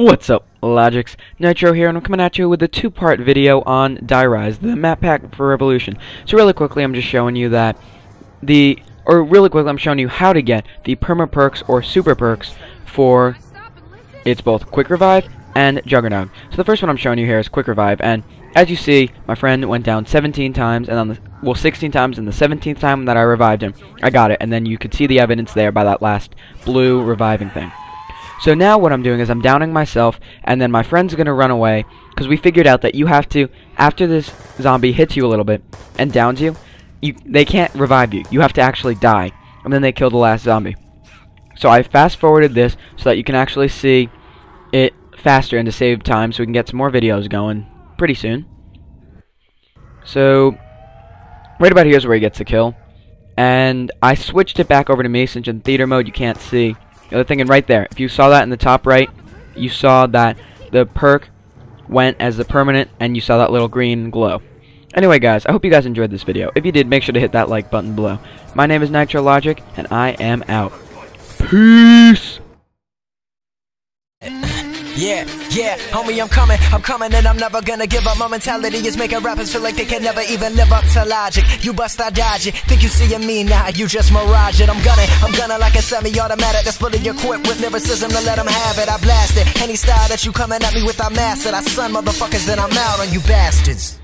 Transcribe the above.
What's up, Logics? Nitro here, and I'm coming at you with a two-part video on Die Rise, the map pack for Revolution. So really quickly, I'm just showing you that the, or really quickly, I'm showing you how to get the perma perks or super perks for, it's both Quick Revive and Juggernaut. So the first one I'm showing you here is Quick Revive, and as you see, my friend went down 17 times, and on the, well, 16 times, and the 17th time that I revived him, I got it, and then you could see the evidence there by that last blue reviving thing. So now what I'm doing is I'm downing myself, and then my friend's going to run away, because we figured out that you have to, after this zombie hits you a little bit, and downs you, you they can't revive you. You have to actually die, and then they kill the last zombie. So I fast-forwarded this so that you can actually see it faster and to save time so we can get some more videos going pretty soon. So, right about here is where he gets the kill. And I switched it back over to me since in theater mode you can't see the other thing, and right there, if you saw that in the top right, you saw that the perk went as the permanent, and you saw that little green glow. Anyway, guys, I hope you guys enjoyed this video. If you did, make sure to hit that like button below. My name is Nitro Logic, and I am out. Peace! Yeah, yeah, homie, I'm coming, I'm coming, and I'm never gonna give up. My mentality is making rappers feel like they can never even live up to logic. You bust, I dodge it. Think you seeing me now, you just mirage it. I'm gunning, I'm gunning like a semi automatic that's fully equipped with lyricism to let them have it. I blast it. Any style that you coming at me with, I master. I son motherfuckers, then I'm out on you bastards.